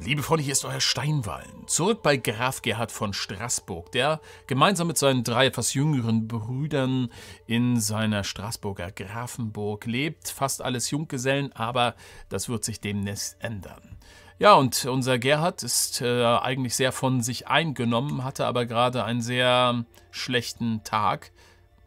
Liebe Freunde, hier ist euer Steinwallen. Zurück bei Graf Gerhard von Straßburg, der gemeinsam mit seinen drei etwas jüngeren Brüdern in seiner Straßburger Grafenburg lebt. Fast alles Junggesellen, aber das wird sich demnächst ändern. Ja, und unser Gerhard ist äh, eigentlich sehr von sich eingenommen, hatte aber gerade einen sehr schlechten Tag.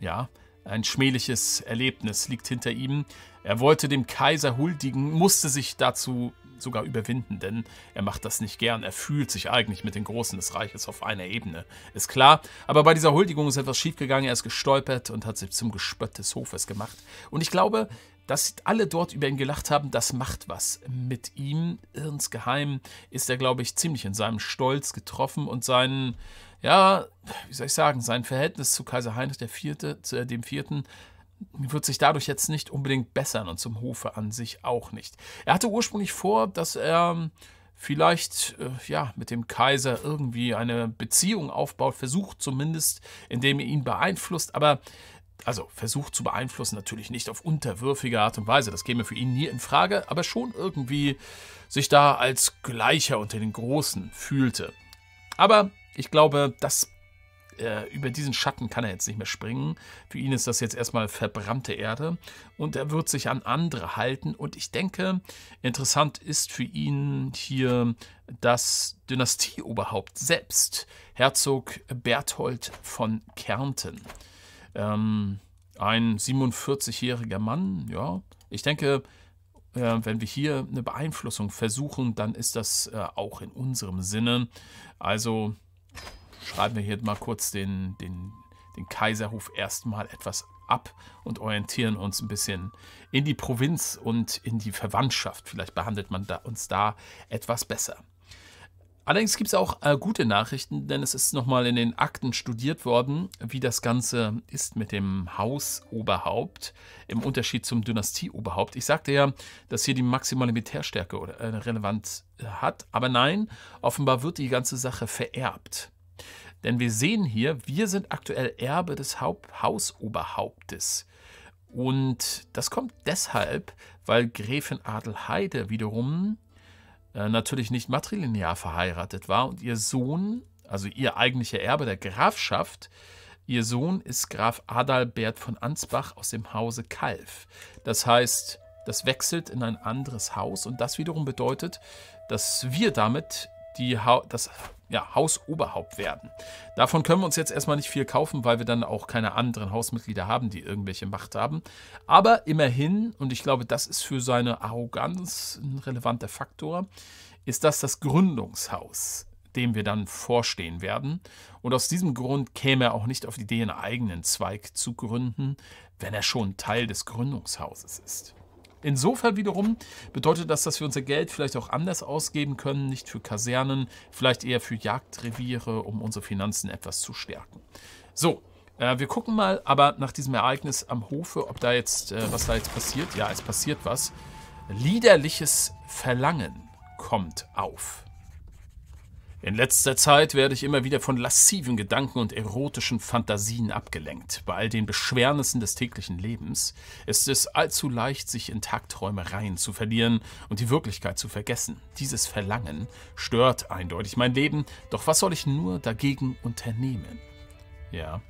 Ja, ein schmähliches Erlebnis liegt hinter ihm. Er wollte dem Kaiser huldigen, musste sich dazu sogar überwinden, denn er macht das nicht gern. Er fühlt sich eigentlich mit den Großen des Reiches auf einer Ebene. Ist klar, aber bei dieser Huldigung ist etwas schiefgegangen. Er ist gestolpert und hat sich zum Gespött des Hofes gemacht. Und ich glaube, dass alle dort über ihn gelacht haben, das macht was mit ihm. Insgeheim ist er, glaube ich, ziemlich in seinem Stolz getroffen und seinen, ja, wie soll ich sagen, sein Verhältnis zu Kaiser Heinrich IV., zu dem Vierten, wird sich dadurch jetzt nicht unbedingt bessern und zum Hofe an sich auch nicht. Er hatte ursprünglich vor, dass er ähm, vielleicht äh, ja mit dem Kaiser irgendwie eine Beziehung aufbaut, versucht zumindest, indem er ihn beeinflusst, aber also versucht zu beeinflussen, natürlich nicht auf unterwürfige Art und Weise, das käme für ihn nie in Frage, aber schon irgendwie sich da als Gleicher unter den Großen fühlte. Aber ich glaube, das äh, über diesen Schatten kann er jetzt nicht mehr springen. Für ihn ist das jetzt erstmal verbrannte Erde und er wird sich an andere halten. Und ich denke, interessant ist für ihn hier das Dynastieoberhaupt selbst, Herzog Berthold von Kärnten. Ähm, ein 47-jähriger Mann, ja. Ich denke, äh, wenn wir hier eine Beeinflussung versuchen, dann ist das äh, auch in unserem Sinne. Also schreiben wir hier mal kurz den, den, den Kaiserhof erstmal etwas ab und orientieren uns ein bisschen in die Provinz und in die Verwandtschaft. Vielleicht behandelt man da, uns da etwas besser. Allerdings gibt es auch äh, gute Nachrichten, denn es ist nochmal in den Akten studiert worden, wie das Ganze ist mit dem Hausoberhaupt im Unterschied zum Dynastieoberhaupt. Ich sagte ja, dass hier die maximale Militärstärke äh, relevant äh, hat, aber nein, offenbar wird die ganze Sache vererbt. Denn wir sehen hier, wir sind aktuell Erbe des Haupt Hausoberhauptes. Und das kommt deshalb, weil Gräfin Adelheide wiederum äh, natürlich nicht matrilinear verheiratet war und ihr Sohn, also ihr eigentlicher Erbe der Grafschaft, ihr Sohn ist Graf Adalbert von Ansbach aus dem Hause Kalf. Das heißt, das wechselt in ein anderes Haus und das wiederum bedeutet, dass wir damit die ha das ja, Hausoberhaupt werden. Davon können wir uns jetzt erstmal nicht viel kaufen, weil wir dann auch keine anderen Hausmitglieder haben, die irgendwelche Macht haben. Aber immerhin, und ich glaube, das ist für seine Arroganz ein relevanter Faktor, ist das das Gründungshaus, dem wir dann vorstehen werden. Und aus diesem Grund käme er auch nicht auf die Idee, einen eigenen Zweig zu gründen, wenn er schon Teil des Gründungshauses ist. Insofern wiederum bedeutet das, dass wir unser Geld vielleicht auch anders ausgeben können, nicht für Kasernen, vielleicht eher für Jagdreviere, um unsere Finanzen etwas zu stärken. So, äh, wir gucken mal aber nach diesem Ereignis am Hofe, ob da jetzt, äh, was da jetzt passiert. Ja, es passiert was. Liederliches Verlangen kommt auf. In letzter Zeit werde ich immer wieder von lassiven Gedanken und erotischen Fantasien abgelenkt. Bei all den Beschwernissen des täglichen Lebens ist es allzu leicht, sich in Tagträumereien zu verlieren und die Wirklichkeit zu vergessen. Dieses Verlangen stört eindeutig mein Leben, doch was soll ich nur dagegen unternehmen? Ja,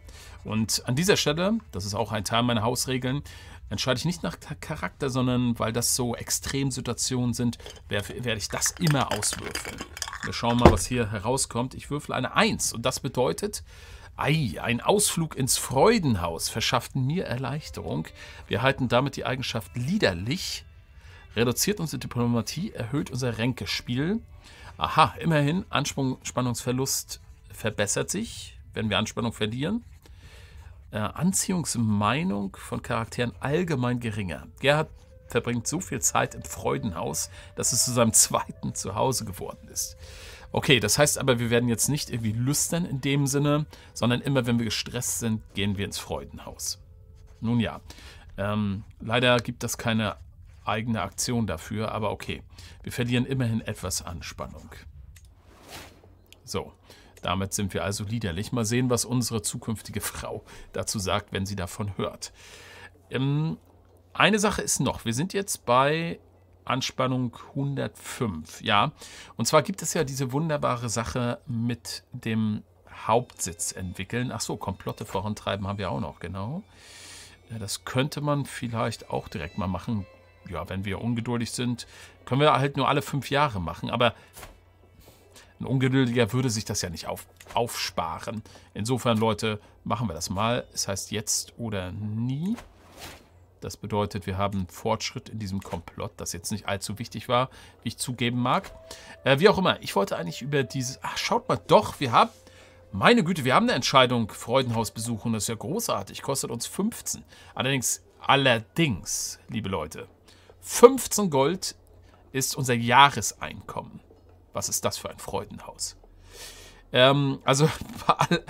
und an dieser Stelle, das ist auch ein Teil meiner Hausregeln, entscheide ich nicht nach Charakter, sondern weil das so Extremsituationen sind, werde ich das immer auswürfeln. Wir schauen mal, was hier herauskommt. Ich würfel eine 1 und das bedeutet, ei, ein Ausflug ins Freudenhaus verschafft mir Erleichterung. Wir erhalten damit die Eigenschaft liederlich, reduziert unsere Diplomatie, erhöht unser Ränkespiel. Aha, immerhin, Anspannungsverlust verbessert sich, wenn wir Anspannung verlieren äh, Anziehungsmeinung von Charakteren allgemein geringer. Gerhard verbringt so viel Zeit im Freudenhaus, dass es zu seinem zweiten Zuhause geworden ist. Okay, das heißt aber, wir werden jetzt nicht irgendwie lüstern in dem Sinne, sondern immer, wenn wir gestresst sind, gehen wir ins Freudenhaus. Nun ja, ähm, leider gibt es keine eigene Aktion dafür, aber okay, wir verlieren immerhin etwas Anspannung. So, damit sind wir also liederlich. Mal sehen, was unsere zukünftige Frau dazu sagt, wenn sie davon hört. Ähm, eine Sache ist noch, wir sind jetzt bei Anspannung 105. Ja, und zwar gibt es ja diese wunderbare Sache mit dem Hauptsitz entwickeln. Ach so, Komplotte vorantreiben haben wir auch noch, genau. Das könnte man vielleicht auch direkt mal machen. Ja, wenn wir ungeduldig sind, können wir halt nur alle fünf Jahre machen. Aber ein Ungeduldiger würde sich das ja nicht auf, aufsparen. Insofern, Leute, machen wir das mal. Es heißt jetzt oder nie. Das bedeutet, wir haben Fortschritt in diesem Komplott, das jetzt nicht allzu wichtig war, wie ich zugeben mag. Äh, wie auch immer, ich wollte eigentlich über dieses... Ach, schaut mal, doch, wir haben... Meine Güte, wir haben eine Entscheidung, Freudenhaus besuchen, das ist ja großartig, kostet uns 15. Allerdings, allerdings, liebe Leute, 15 Gold ist unser Jahreseinkommen. Was ist das für ein Freudenhaus? Ähm, also bei, all,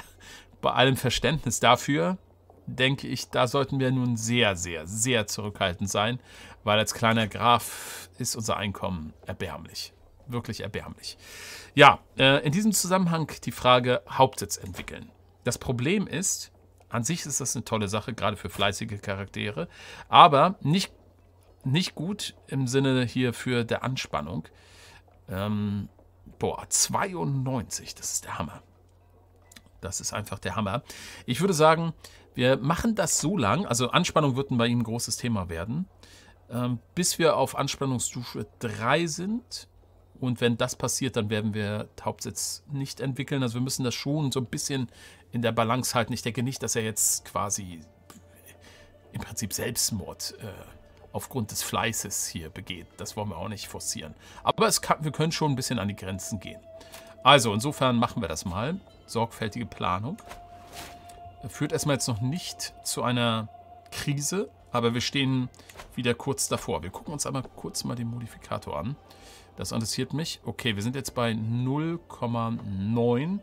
bei allem Verständnis dafür, denke ich, da sollten wir nun sehr, sehr, sehr zurückhaltend sein, weil als kleiner Graf ist unser Einkommen erbärmlich. Wirklich erbärmlich. Ja, äh, in diesem Zusammenhang die Frage Hauptsitz entwickeln. Das Problem ist, an sich ist das eine tolle Sache, gerade für fleißige Charaktere, aber nicht, nicht gut im Sinne hier für der Anspannung. Ähm, boah, 92, das ist der Hammer. Das ist einfach der Hammer. Ich würde sagen, wir machen das so lang, also Anspannung wird bei Ihnen ein großes Thema werden, ähm, bis wir auf Anspannungsstufe 3 sind. Und wenn das passiert, dann werden wir Hauptsitz nicht entwickeln. Also wir müssen das schon so ein bisschen in der Balance halten. Ich denke nicht, dass er jetzt quasi im Prinzip Selbstmord äh, aufgrund des Fleißes hier begeht. Das wollen wir auch nicht forcieren. Aber kann, wir können schon ein bisschen an die Grenzen gehen. Also insofern machen wir das mal. Sorgfältige Planung. Führt erstmal jetzt noch nicht zu einer Krise, aber wir stehen wieder kurz davor. Wir gucken uns einmal kurz mal den Modifikator an. Das interessiert mich. Okay, wir sind jetzt bei 0,9.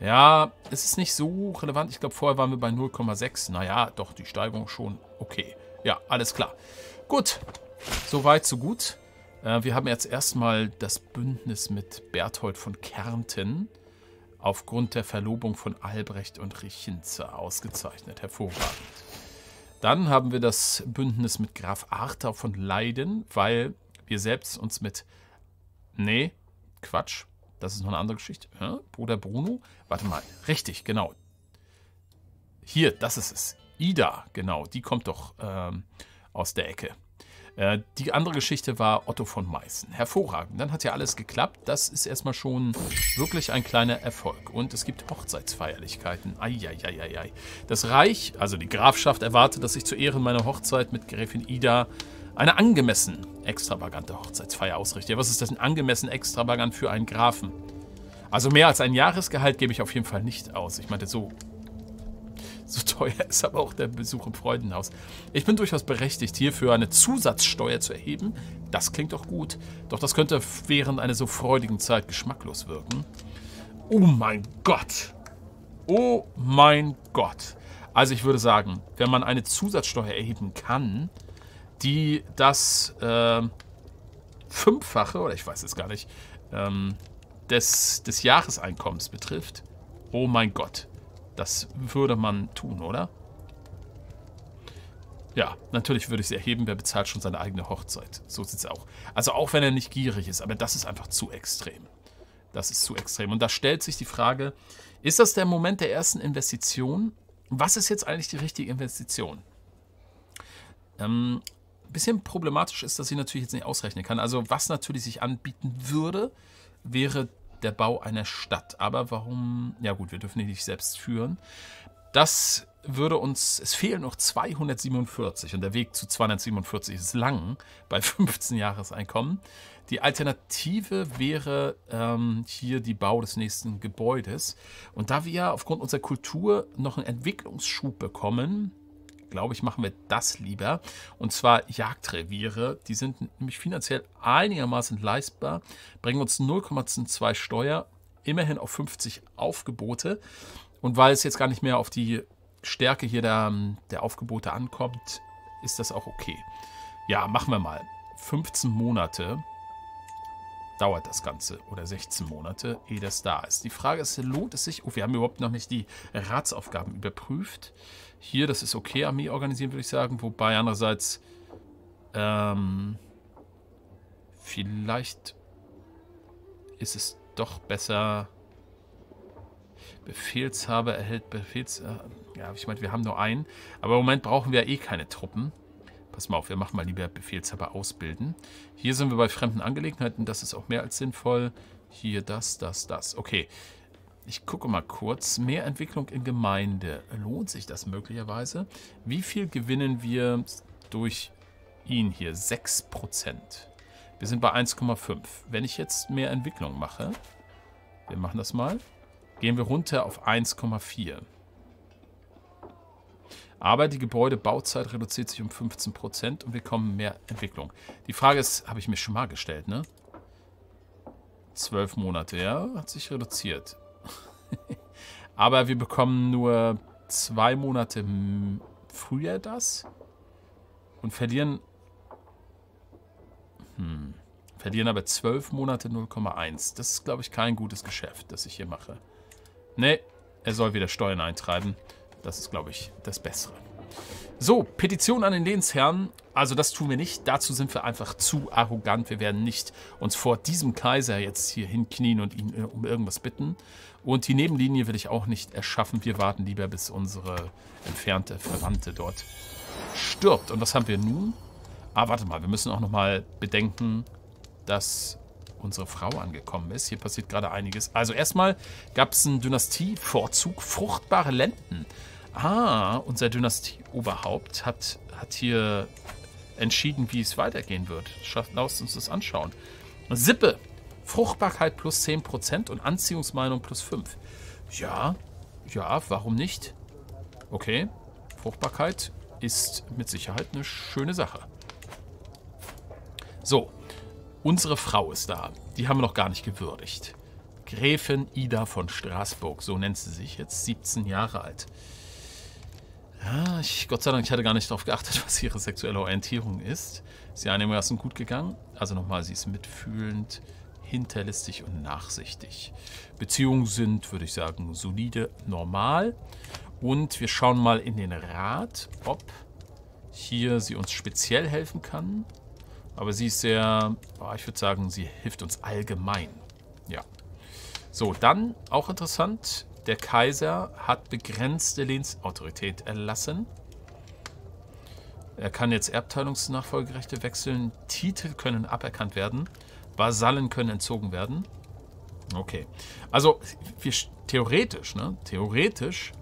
Ja, es ist nicht so relevant. Ich glaube, vorher waren wir bei 0,6. Naja, doch, die Steigerung schon okay. Ja, alles klar. Gut, soweit, so gut. Äh, wir haben jetzt erstmal das Bündnis mit Berthold von Kärnten aufgrund der Verlobung von Albrecht und Richinze ausgezeichnet. Hervorragend. Dann haben wir das Bündnis mit Graf Arthur von Leiden, weil wir selbst uns mit... Nee, Quatsch. Das ist noch eine andere Geschichte. Ja? Bruder Bruno? Warte mal. Richtig, genau. Hier, das ist es. Ida, genau. Die kommt doch ähm, aus der Ecke. Äh, die andere Geschichte war Otto von Meißen. Hervorragend. Dann hat ja alles geklappt. Das ist erstmal schon wirklich ein kleiner Erfolg. Und es gibt Hochzeitsfeierlichkeiten. Eieieiei. Das Reich, also die Grafschaft, erwartet, dass ich zu Ehren meiner Hochzeit mit Gräfin Ida eine angemessen extravagante Hochzeitsfeier ausrichte. Ja, was ist das denn angemessen extravagant für einen Grafen? Also mehr als ein Jahresgehalt gebe ich auf jeden Fall nicht aus. Ich meinte, so so teuer ist aber auch der Besuch im Freudenhaus. Ich bin durchaus berechtigt, hierfür eine Zusatzsteuer zu erheben. Das klingt doch gut. Doch das könnte während einer so freudigen Zeit geschmacklos wirken. Oh mein Gott. Oh mein Gott. Also ich würde sagen, wenn man eine Zusatzsteuer erheben kann, die das äh, Fünffache, oder ich weiß es gar nicht, ähm, des, des Jahreseinkommens betrifft, oh mein Gott. Das würde man tun, oder? Ja, natürlich würde ich sie erheben. Wer bezahlt schon seine eigene Hochzeit? So sieht es auch. Also auch wenn er nicht gierig ist, aber das ist einfach zu extrem. Das ist zu extrem. Und da stellt sich die Frage, ist das der Moment der ersten Investition? Was ist jetzt eigentlich die richtige Investition? Ähm, bisschen problematisch ist, dass ich natürlich jetzt nicht ausrechnen kann. Also was natürlich sich anbieten würde, wäre der Bau einer Stadt. Aber warum? Ja gut, wir dürfen die nicht selbst führen. Das würde uns, es fehlen noch 247 und der Weg zu 247 ist lang bei 15 Jahreseinkommen. Die Alternative wäre ähm, hier die Bau des nächsten Gebäudes. Und da wir aufgrund unserer Kultur noch einen Entwicklungsschub bekommen, glaube ich, machen wir das lieber. Und zwar Jagdreviere. Die sind nämlich finanziell einigermaßen leistbar, bringen uns 0,2 Steuer, immerhin auf 50 Aufgebote. Und weil es jetzt gar nicht mehr auf die Stärke hier der, der Aufgebote ankommt, ist das auch okay. Ja, machen wir mal. 15 Monate dauert das Ganze oder 16 Monate, ehe das da ist. Die Frage ist, lohnt es sich? Oh, wir haben überhaupt noch nicht die Ratsaufgaben überprüft. Hier, das ist okay, Armee organisieren, würde ich sagen. Wobei andererseits, ähm, Vielleicht ist es doch besser... Befehlshaber erhält Befehls... Äh, ja, ich meine, wir haben nur einen. Aber im Moment brauchen wir eh keine Truppen. Pass mal auf, wir machen mal lieber Befehlshaber ausbilden. Hier sind wir bei fremden Angelegenheiten. Das ist auch mehr als sinnvoll. Hier das, das, das. Okay. Ich gucke mal kurz. Mehr Entwicklung in Gemeinde. Lohnt sich das möglicherweise? Wie viel gewinnen wir durch ihn hier? 6%. Wir sind bei 1,5. Wenn ich jetzt mehr Entwicklung mache, wir machen das mal, gehen wir runter auf 1,4. Aber die Gebäudebauzeit reduziert sich um 15% und wir kommen mehr Entwicklung. Die Frage ist, habe ich mir schon mal gestellt, ne? Zwölf Monate, ja, hat sich reduziert. Aber wir bekommen nur zwei Monate früher das und verlieren hm, verlieren aber zwölf Monate 0,1. Das ist, glaube ich, kein gutes Geschäft, das ich hier mache. Ne, er soll wieder Steuern eintreiben. Das ist, glaube ich, das Bessere. So, Petition an den Lehnsherrn. Also das tun wir nicht. Dazu sind wir einfach zu arrogant. Wir werden nicht uns vor diesem Kaiser jetzt hier hinknien und ihn äh, um irgendwas bitten. Und die Nebenlinie will ich auch nicht erschaffen. Wir warten lieber, bis unsere entfernte Verwandte dort stirbt. Und was haben wir nun? Ah, warte mal. Wir müssen auch nochmal bedenken, dass unsere Frau angekommen ist. Hier passiert gerade einiges. Also erstmal gab es einen Dynastievorzug. Fruchtbare Lenden. Ah, unser Dynastieoberhaupt hat, hat hier entschieden, wie es weitergehen wird. Lass uns das anschauen. Sippe. Fruchtbarkeit plus 10% und Anziehungsmeinung plus 5. Ja, ja, warum nicht? Okay, Fruchtbarkeit ist mit Sicherheit eine schöne Sache. So, unsere Frau ist da. Die haben wir noch gar nicht gewürdigt. Gräfin Ida von Straßburg, so nennt sie sich jetzt, 17 Jahre alt. Ja, ich, Gott sei Dank, ich hatte gar nicht darauf geachtet, was ihre sexuelle Orientierung ist. Ist ja einigermaßen gut gegangen. Also nochmal, sie ist mitfühlend, hinterlistig und nachsichtig. Beziehungen sind, würde ich sagen, solide, normal. Und wir schauen mal in den Rat, ob hier sie uns speziell helfen kann. Aber sie ist sehr, ich würde sagen, sie hilft uns allgemein. Ja. So, dann auch interessant, der Kaiser hat begrenzte Lehnsautorität erlassen. Er kann jetzt Erbteilungsnachfolgerechte wechseln. Titel können aberkannt werden. Vasallen können entzogen werden. Okay. Also, wir, theoretisch, ne? Theoretisch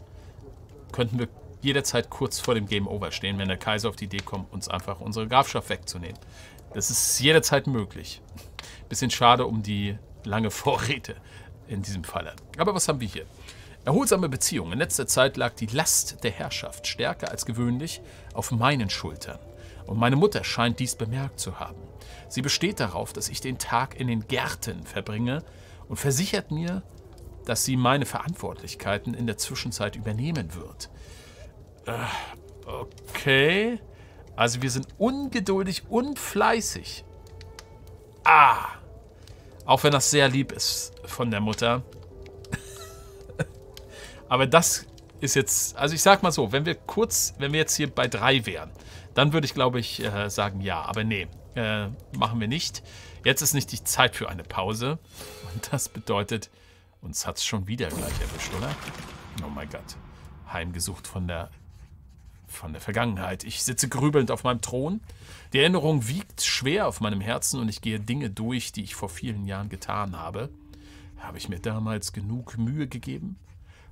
könnten wir jederzeit kurz vor dem Game Over stehen, wenn der Kaiser auf die Idee kommt, uns einfach unsere Grafschaft wegzunehmen. Das ist jederzeit möglich. Bisschen schade um die lange Vorräte in diesem Falle. Aber was haben wir hier? Erholsame Beziehungen. In letzter Zeit lag die Last der Herrschaft stärker als gewöhnlich auf meinen Schultern. Und meine Mutter scheint dies bemerkt zu haben. Sie besteht darauf, dass ich den Tag in den Gärten verbringe und versichert mir, dass sie meine Verantwortlichkeiten in der Zwischenzeit übernehmen wird. Äh, okay. Also wir sind ungeduldig und fleißig. Ah. Auch wenn das sehr lieb ist von der Mutter. Aber das ist jetzt, also ich sag mal so, wenn wir kurz, wenn wir jetzt hier bei drei wären, dann würde ich glaube ich äh, sagen ja. Aber nee, äh, machen wir nicht. Jetzt ist nicht die Zeit für eine Pause. Und das bedeutet, uns hat es schon wieder gleich erwischt, oder? Oh mein Gott. Heimgesucht von der, von der Vergangenheit. Ich sitze grübelnd auf meinem Thron. Die Erinnerung wiegt schwer auf meinem Herzen und ich gehe Dinge durch, die ich vor vielen Jahren getan habe. Habe ich mir damals genug Mühe gegeben?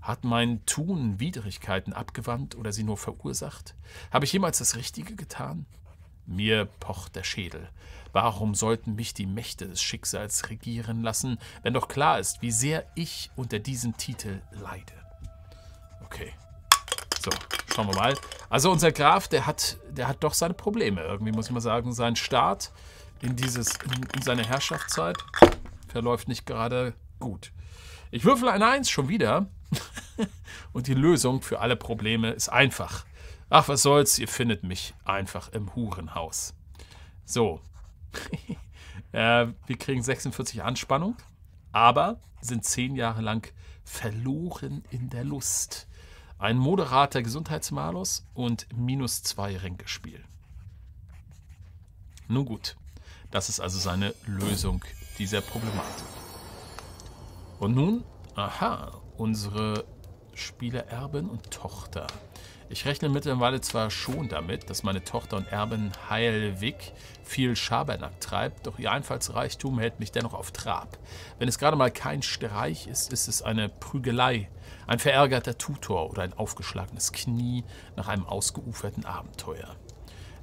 Hat mein Tun Widrigkeiten abgewandt oder sie nur verursacht? Habe ich jemals das Richtige getan? Mir pocht der Schädel. Warum sollten mich die Mächte des Schicksals regieren lassen, wenn doch klar ist, wie sehr ich unter diesem Titel leide? Okay. So, schauen wir mal. Also unser Graf, der hat, der hat doch seine Probleme. Irgendwie muss ich mal sagen, sein Start in, dieses, in, in seine Herrschaftszeit verläuft nicht gerade gut. Ich würfel ein Eins schon wieder. Und die Lösung für alle Probleme ist einfach. Ach, was soll's, ihr findet mich einfach im Hurenhaus. So. äh, wir kriegen 46 Anspannung, aber sind zehn Jahre lang verloren in der Lust. Ein moderater Gesundheitsmalus und minus zwei Ränkespiel. Nun gut. Das ist also seine Lösung dieser Problematik. Und nun, aha, unsere Spielererbin und Tochter. Ich rechne mittlerweile zwar schon damit, dass meine Tochter und Erbin Heilwig viel Schabernack treibt, doch ihr Einfallsreichtum hält mich dennoch auf Trab. Wenn es gerade mal kein Streich ist, ist es eine Prügelei, ein verärgerter Tutor oder ein aufgeschlagenes Knie nach einem ausgeuferten Abenteuer.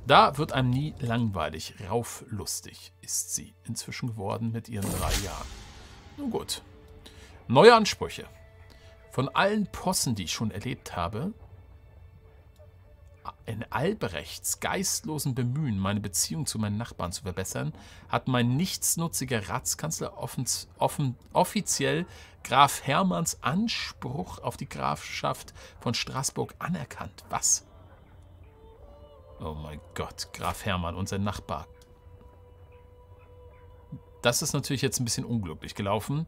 Da wird einem nie langweilig, rauflustig ist sie inzwischen geworden mit ihren drei Jahren. Nun gut. Neue Ansprüche. Von allen Possen, die ich schon erlebt habe, in Albrechts geistlosen Bemühen, meine Beziehung zu meinen Nachbarn zu verbessern, hat mein nichtsnutziger Ratskanzler offen, offen, offiziell Graf Hermanns Anspruch auf die Grafschaft von Straßburg anerkannt. Was? Oh mein Gott, Graf Hermann, unser Nachbar. Das ist natürlich jetzt ein bisschen unglücklich gelaufen.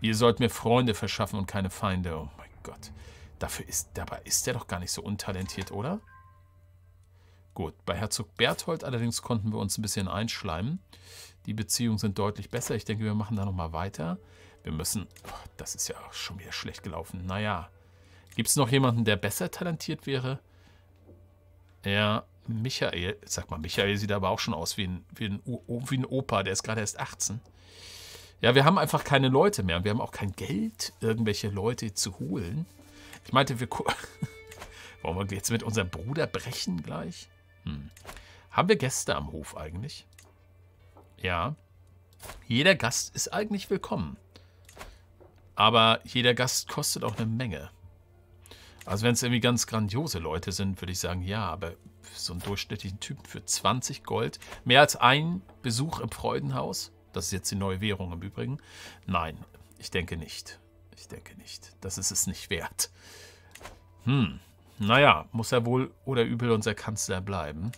Ihr sollt mir Freunde verschaffen und keine Feinde. Oh mein Gott. Dafür ist, dabei ist der doch gar nicht so untalentiert, oder? Gut, bei Herzog Berthold allerdings konnten wir uns ein bisschen einschleimen. Die Beziehungen sind deutlich besser. Ich denke, wir machen da nochmal weiter. Wir müssen... Oh, das ist ja auch schon wieder schlecht gelaufen. Naja. Gibt es noch jemanden, der besser talentiert wäre? Ja, Michael. Sag mal, Michael sieht aber auch schon aus wie ein, wie ein, wie ein Opa. Der ist gerade erst 18. Ja, wir haben einfach keine Leute mehr. Und wir haben auch kein Geld, irgendwelche Leute zu holen. Ich meinte, wir... Wollen wir jetzt mit unserem Bruder brechen gleich? Hm. Haben wir Gäste am Hof eigentlich? Ja. Jeder Gast ist eigentlich willkommen. Aber jeder Gast kostet auch eine Menge. Also wenn es irgendwie ganz grandiose Leute sind, würde ich sagen, ja, aber so einen durchschnittlichen Typ für 20 Gold, mehr als ein Besuch im Freudenhaus, das ist jetzt die neue Währung im Übrigen, nein, ich denke nicht. Ich denke nicht. Das ist es nicht wert. Hm, naja, muss er wohl oder übel unser Kanzler bleiben.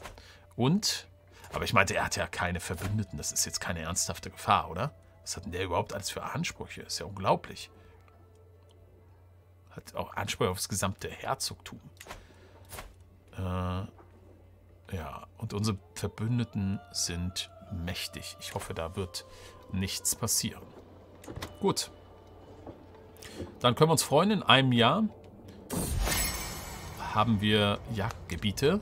Und, aber ich meinte, er hat ja keine Verbündeten. Das ist jetzt keine ernsthafte Gefahr, oder? Was hat denn der überhaupt alles für Ansprüche? Ist ja unglaublich. Hat auch Ansprüche aufs gesamte Herzogtum. Äh, ja, und unsere Verbündeten sind mächtig. Ich hoffe, da wird nichts passieren. Gut. Dann können wir uns freuen, in einem Jahr haben wir Jagdgebiete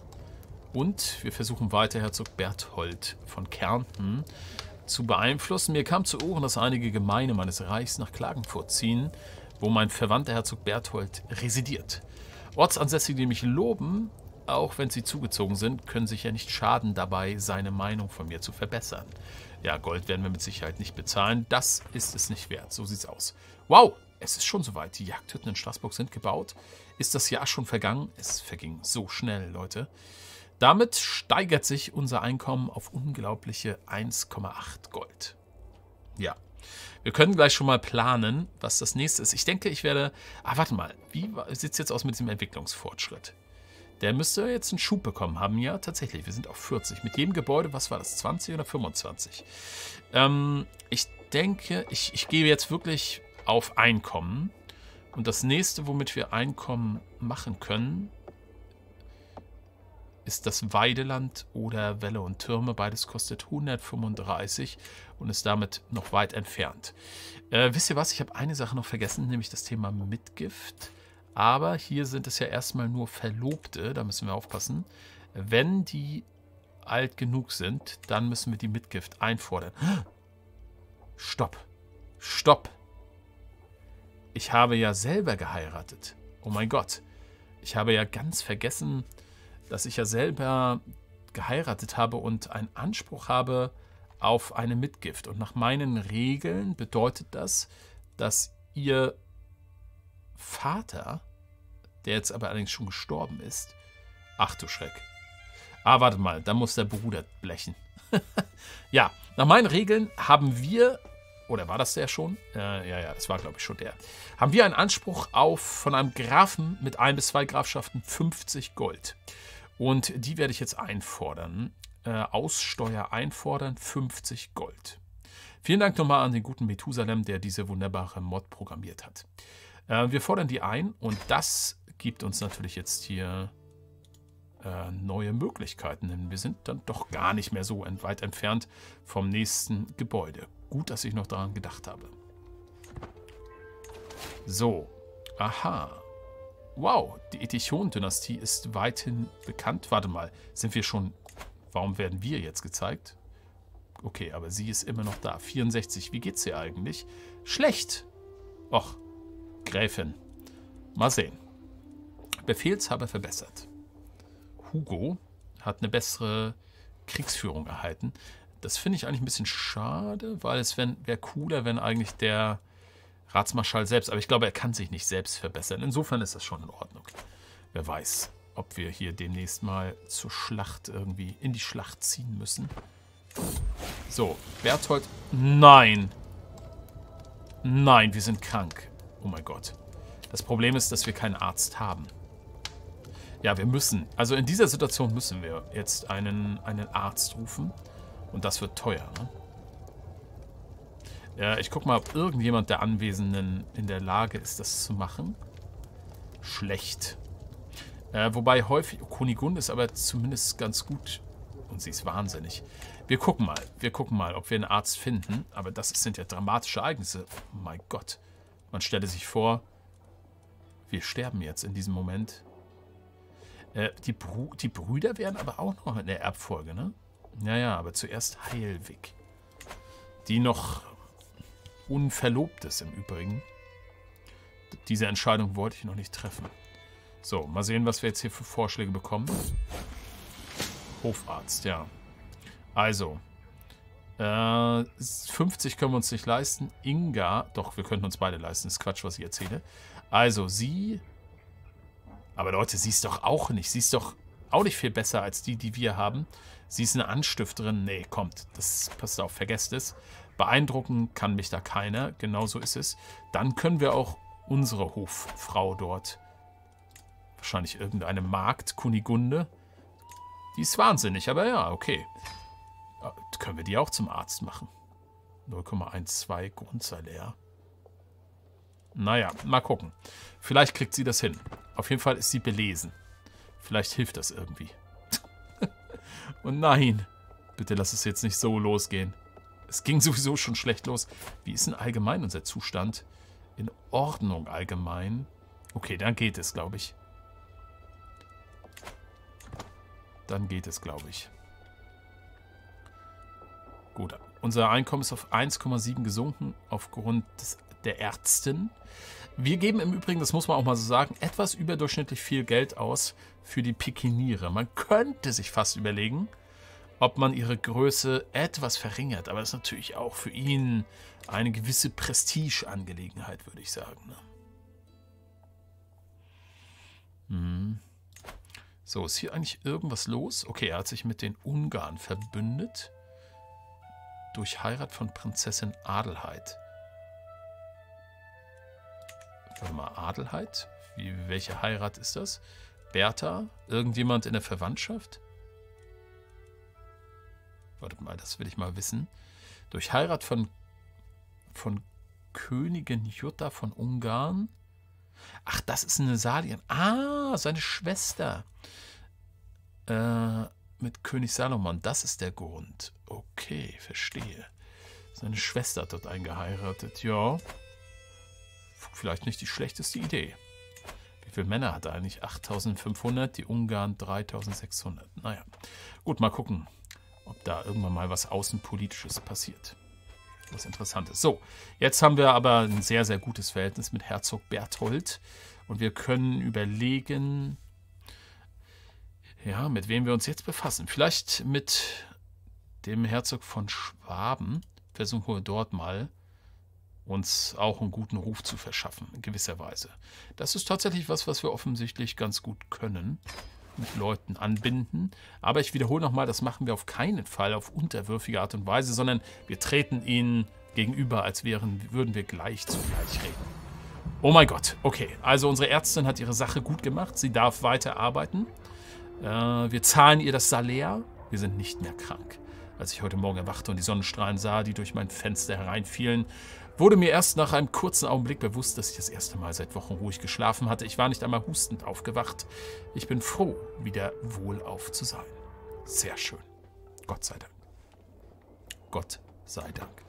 und wir versuchen weiter Herzog Berthold von Kärnten zu beeinflussen. Mir kam zu Ohren, dass einige Gemeine meines Reichs nach Klagenfurt ziehen, wo mein Verwandter Herzog Berthold residiert. Ortsansässige, die mich loben, auch wenn sie zugezogen sind, können sich ja nicht schaden dabei, seine Meinung von mir zu verbessern. Ja, Gold werden wir mit Sicherheit nicht bezahlen. Das ist es nicht wert. So sieht's aus. Wow, es ist schon soweit. Die Jagdhütten in Straßburg sind gebaut. Ist das Jahr schon vergangen? Es verging so schnell, Leute. Damit steigert sich unser Einkommen auf unglaubliche 1,8 Gold. Ja, wir können gleich schon mal planen, was das nächste ist. Ich denke, ich werde... Ah, warte mal. Wie sieht es jetzt aus mit diesem Entwicklungsfortschritt? Der müsste jetzt einen Schub bekommen haben. Ja, tatsächlich. Wir sind auf 40. Mit jedem Gebäude, was war das? 20 oder 25? Ähm, ich denke, ich, ich gehe jetzt wirklich auf Einkommen. Und das nächste, womit wir Einkommen machen können, ist das Weideland oder Wälle und Türme. Beides kostet 135 und ist damit noch weit entfernt. Äh, wisst ihr was? Ich habe eine Sache noch vergessen, nämlich das Thema Mitgift. Aber hier sind es ja erstmal nur Verlobte, da müssen wir aufpassen. Wenn die alt genug sind, dann müssen wir die Mitgift einfordern. Stopp. Stopp. Ich habe ja selber geheiratet. Oh mein Gott. Ich habe ja ganz vergessen, dass ich ja selber geheiratet habe und einen Anspruch habe auf eine Mitgift. Und nach meinen Regeln bedeutet das, dass ihr Vater, der jetzt aber allerdings schon gestorben ist, ach du Schreck. Ah, warte mal, da muss der Bruder blechen. ja, nach meinen Regeln haben wir oder war das der schon? Äh, ja, ja, das war, glaube ich, schon der. Haben wir einen Anspruch auf von einem Grafen mit ein bis zwei Grafschaften 50 Gold. Und die werde ich jetzt einfordern. Äh, Aussteuer einfordern 50 Gold. Vielen Dank nochmal an den guten Methusalem, der diese wunderbare Mod programmiert hat. Äh, wir fordern die ein und das gibt uns natürlich jetzt hier äh, neue Möglichkeiten, denn wir sind dann doch gar nicht mehr so weit entfernt vom nächsten Gebäude. Gut, dass ich noch daran gedacht habe. So, aha. Wow, die Etichon-Dynastie ist weithin bekannt. Warte mal, sind wir schon... Warum werden wir jetzt gezeigt? Okay, aber sie ist immer noch da. 64, wie geht's ihr eigentlich? Schlecht. Och, Gräfin. Mal sehen. Befehlshaber verbessert. Hugo hat eine bessere Kriegsführung erhalten. Das finde ich eigentlich ein bisschen schade, weil es wäre cooler, wenn eigentlich der Ratsmarschall selbst, aber ich glaube, er kann sich nicht selbst verbessern. Insofern ist das schon in Ordnung. Wer weiß, ob wir hier demnächst mal zur Schlacht irgendwie in die Schlacht ziehen müssen. So, Berthold. Nein. Nein, wir sind krank. Oh mein Gott. Das Problem ist, dass wir keinen Arzt haben. Ja, wir müssen. Also in dieser Situation müssen wir jetzt einen, einen Arzt rufen. Und das wird teuer, ne? Ja, ich guck mal, ob irgendjemand der Anwesenden in der Lage ist, das zu machen. Schlecht. Äh, wobei häufig... Kunigunde ist aber zumindest ganz gut. Und sie ist wahnsinnig. Wir gucken mal. Wir gucken mal, ob wir einen Arzt finden. Aber das sind ja dramatische Ereignisse. Oh mein Gott. Man stelle sich vor, wir sterben jetzt in diesem Moment. Äh, die, Bru die Brüder wären aber auch noch in der Erbfolge, ne? Naja, aber zuerst Heilwig. Die noch unverlobt ist im Übrigen. Diese Entscheidung wollte ich noch nicht treffen. So, mal sehen, was wir jetzt hier für Vorschläge bekommen. Hofarzt, ja. Also, äh, 50 können wir uns nicht leisten. Inga, doch, wir könnten uns beide leisten. Das ist Quatsch, was ich erzähle. Also, sie aber Leute, sie ist doch auch nicht. Sie ist doch auch nicht viel besser als die, die wir haben. Sie ist eine Anstifterin. Nee, kommt. Das passt auf, vergesst es. Beeindrucken kann mich da keiner. Genau so ist es. Dann können wir auch unsere Hoffrau dort. Wahrscheinlich irgendeine Magd, Kunigunde. Die ist wahnsinnig, aber ja, okay. Äh, können wir die auch zum Arzt machen? 0,12 Grundsalär. Naja, mal gucken. Vielleicht kriegt sie das hin. Auf jeden Fall ist sie belesen. Vielleicht hilft das irgendwie. Und nein, bitte lass es jetzt nicht so losgehen. Es ging sowieso schon schlecht los. Wie ist denn allgemein unser Zustand? In Ordnung allgemein. Okay, dann geht es, glaube ich. Dann geht es, glaube ich. Gut, unser Einkommen ist auf 1,7 gesunken aufgrund des, der Ärztin. Wir geben im Übrigen, das muss man auch mal so sagen, etwas überdurchschnittlich viel Geld aus für die Pikiniere. Man könnte sich fast überlegen, ob man ihre Größe etwas verringert. Aber das ist natürlich auch für ihn eine gewisse Prestigeangelegenheit, würde ich sagen. Hm. So, ist hier eigentlich irgendwas los? Okay, er hat sich mit den Ungarn verbündet. Durch Heirat von Prinzessin Adelheid. Warte mal, Adelheid? Wie, welche Heirat ist das? Bertha? Irgendjemand in der Verwandtschaft? Warte mal, das will ich mal wissen. Durch Heirat von, von Königin Jutta von Ungarn? Ach, das ist eine Salien. Ah, seine Schwester. Äh, mit König Salomon. Das ist der Grund. Okay, verstehe. Seine Schwester hat dort eingeheiratet. Ja vielleicht nicht die schlechteste Idee. Wie viele Männer hat er eigentlich? 8500, die Ungarn 3600. Naja, gut, mal gucken, ob da irgendwann mal was Außenpolitisches passiert. Was Interessantes. So, jetzt haben wir aber ein sehr, sehr gutes Verhältnis mit Herzog Berthold. Und wir können überlegen, ja, mit wem wir uns jetzt befassen. Vielleicht mit dem Herzog von Schwaben. Versuchen wir dort mal uns auch einen guten Ruf zu verschaffen, in gewisser Weise. Das ist tatsächlich was, was wir offensichtlich ganz gut können, mit Leuten anbinden. Aber ich wiederhole nochmal, das machen wir auf keinen Fall auf unterwürfige Art und Weise, sondern wir treten ihnen gegenüber, als wären, würden wir gleich zu gleich reden. Oh mein Gott, okay. Also unsere Ärztin hat ihre Sache gut gemacht. Sie darf weiter arbeiten. Äh, wir zahlen ihr das Salär. Wir sind nicht mehr krank. Als ich heute Morgen erwachte und die Sonnenstrahlen sah, die durch mein Fenster hereinfielen, wurde mir erst nach einem kurzen Augenblick bewusst, dass ich das erste Mal seit Wochen ruhig geschlafen hatte. Ich war nicht einmal hustend aufgewacht. Ich bin froh, wieder wohlauf zu sein. Sehr schön. Gott sei Dank. Gott sei Dank.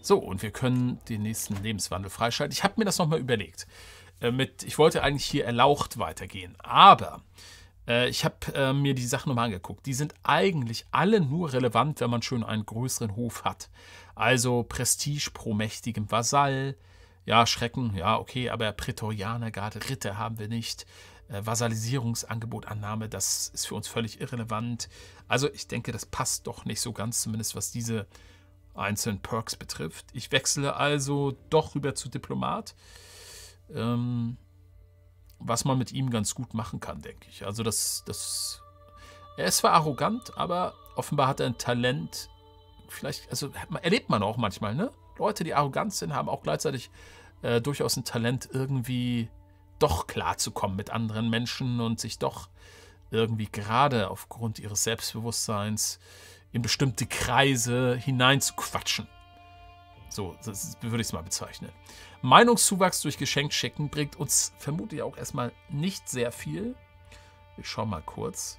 So, und wir können den nächsten Lebenswandel freischalten. Ich habe mir das nochmal überlegt. Äh, mit, ich wollte eigentlich hier erlaucht weitergehen, aber äh, ich habe äh, mir die Sachen nochmal angeguckt. Die sind eigentlich alle nur relevant, wenn man schon einen größeren Hof hat. Also Prestige pro mächtigem Vasall. Ja, Schrecken, ja, okay, aber Prätorianergarde, Ritter haben wir nicht. Äh, Vasallisierungsangebot, Annahme, das ist für uns völlig irrelevant. Also ich denke, das passt doch nicht so ganz, zumindest was diese einzelnen Perks betrifft. Ich wechsle also doch rüber zu Diplomat. Ähm, was man mit ihm ganz gut machen kann, denke ich. Also das, das, er ist zwar arrogant, aber offenbar hat er ein Talent. Vielleicht, also erlebt man auch manchmal, ne? Leute, die arrogant sind, haben auch gleichzeitig äh, durchaus ein Talent, irgendwie doch klarzukommen mit anderen Menschen und sich doch irgendwie gerade aufgrund ihres Selbstbewusstseins in bestimmte Kreise hineinzuquatschen. So, das würde ich es mal bezeichnen. Meinungszuwachs durch Geschenkschicken bringt uns vermutlich auch erstmal nicht sehr viel. Ich schaue mal kurz.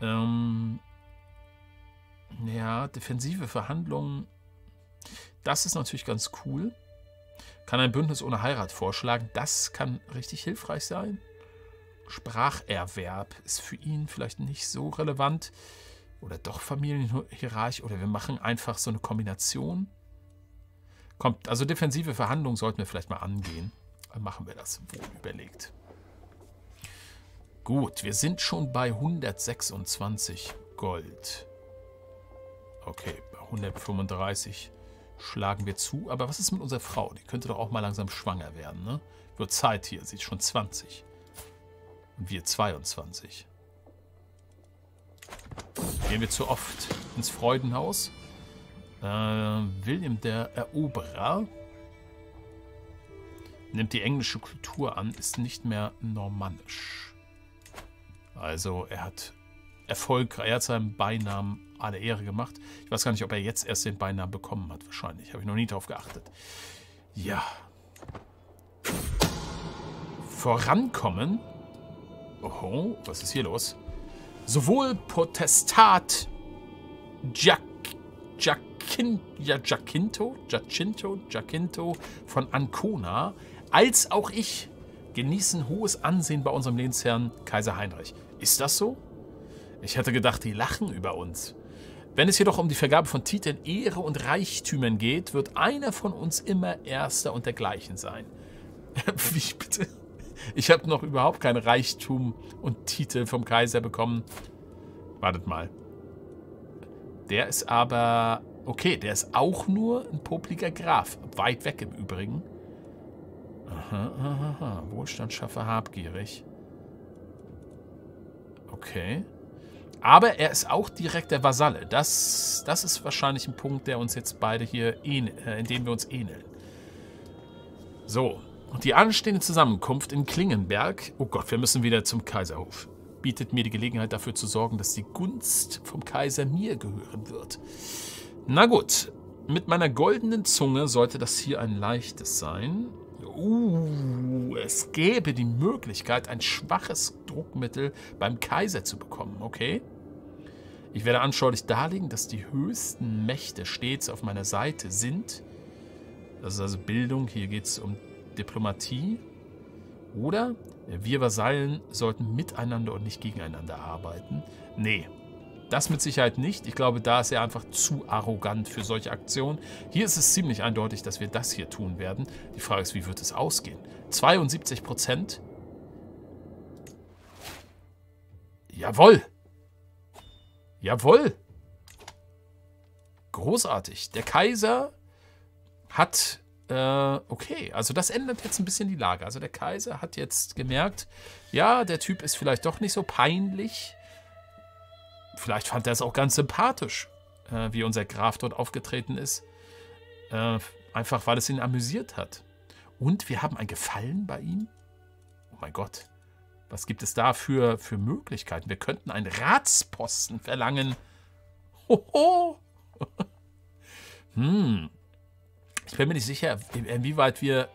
Ähm, ja, defensive Verhandlungen. Das ist natürlich ganz cool. Kann ein Bündnis ohne Heirat vorschlagen. Das kann richtig hilfreich sein. Spracherwerb ist für ihn vielleicht nicht so relevant. Oder doch Familienhierarch. Oder wir machen einfach so eine Kombination. Kommt, also defensive Verhandlungen sollten wir vielleicht mal angehen. Dann machen wir das wohl überlegt. Gut, wir sind schon bei 126 Gold. Okay, bei 135 schlagen wir zu. Aber was ist mit unserer Frau? Die könnte doch auch mal langsam schwanger werden, ne? Wird Zeit hier, sie ist schon 20. Und wir 22. Gehen wir zu oft ins Freudenhaus. Äh, William der Eroberer nimmt die englische Kultur an, ist nicht mehr normannisch. Also er hat Erfolg, er hat seinem Beinamen alle Ehre gemacht. Ich weiß gar nicht, ob er jetzt erst den Beinamen bekommen hat, wahrscheinlich. Habe ich noch nie drauf geachtet. Ja. Vorankommen. Oho, was ist hier los? Sowohl Protestat Jack, Jaquin, ja, Jacinto, Jacinto, Jacinto von Ancona, als auch ich genießen hohes Ansehen bei unserem Lehnsherrn Kaiser Heinrich. Ist das so? Ich hätte gedacht, die lachen über uns. Wenn es jedoch um die Vergabe von Titeln, Ehre und Reichtümern geht, wird einer von uns immer Erster und dergleichen sein. Wie bitte? Ich habe noch überhaupt kein Reichtum und Titel vom Kaiser bekommen. Wartet mal. Der ist aber... Okay, der ist auch nur ein popliger Graf. Weit weg im Übrigen. Aha, aha, aha. Wohlstandsschaffer habgierig. Okay. Aber er ist auch direkt der Vasalle. Das, das ist wahrscheinlich ein Punkt, der uns jetzt beide hier, äh, in dem wir uns ähneln. So, die anstehende Zusammenkunft in Klingenberg, oh Gott, wir müssen wieder zum Kaiserhof, bietet mir die Gelegenheit dafür zu sorgen, dass die Gunst vom Kaiser mir gehören wird. Na gut, mit meiner goldenen Zunge sollte das hier ein leichtes sein. Uh, es gäbe die Möglichkeit, ein schwaches Druckmittel beim Kaiser zu bekommen, okay? Ich werde anschaulich darlegen, dass die höchsten Mächte stets auf meiner Seite sind. Das ist also Bildung, hier geht es um Diplomatie. Oder wir Vasallen sollten miteinander und nicht gegeneinander arbeiten. Nee, das mit Sicherheit nicht. Ich glaube, da ist er einfach zu arrogant für solche Aktionen. Hier ist es ziemlich eindeutig, dass wir das hier tun werden. Die Frage ist, wie wird es ausgehen? 72 Prozent? Jawohl! Jawohl! Großartig. Der Kaiser hat äh, okay, also das ändert jetzt ein bisschen die Lage. Also der Kaiser hat jetzt gemerkt, ja, der Typ ist vielleicht doch nicht so peinlich. Vielleicht fand er es auch ganz sympathisch, äh, wie unser Graf dort aufgetreten ist. Äh, einfach, weil es ihn amüsiert hat. Und wir haben ein Gefallen bei ihm. Oh mein Gott. Was gibt es da für, für Möglichkeiten? Wir könnten einen Ratsposten verlangen. Hoho. hm. Ich bin mir nicht sicher, inwieweit wir,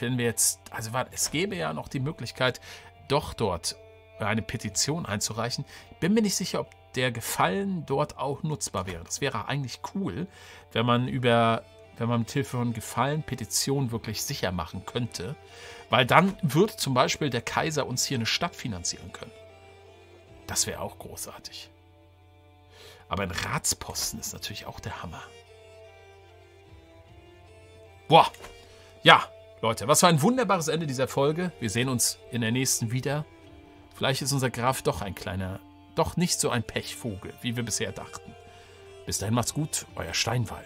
wenn wir jetzt, also es gäbe ja noch die Möglichkeit, doch dort eine Petition einzureichen. Ich bin mir nicht sicher, ob der Gefallen dort auch nutzbar wäre. Das wäre eigentlich cool, wenn man über, wenn man mit Hilfe von Gefallen Petitionen wirklich sicher machen könnte. Weil dann würde zum Beispiel der Kaiser uns hier eine Stadt finanzieren können. Das wäre auch großartig. Aber ein Ratsposten ist natürlich auch der Hammer. Boah. Ja, Leute, was für ein wunderbares Ende dieser Folge. Wir sehen uns in der nächsten wieder. Vielleicht ist unser Graf doch ein kleiner, doch nicht so ein Pechvogel, wie wir bisher dachten. Bis dahin macht's gut, euer Steinwall.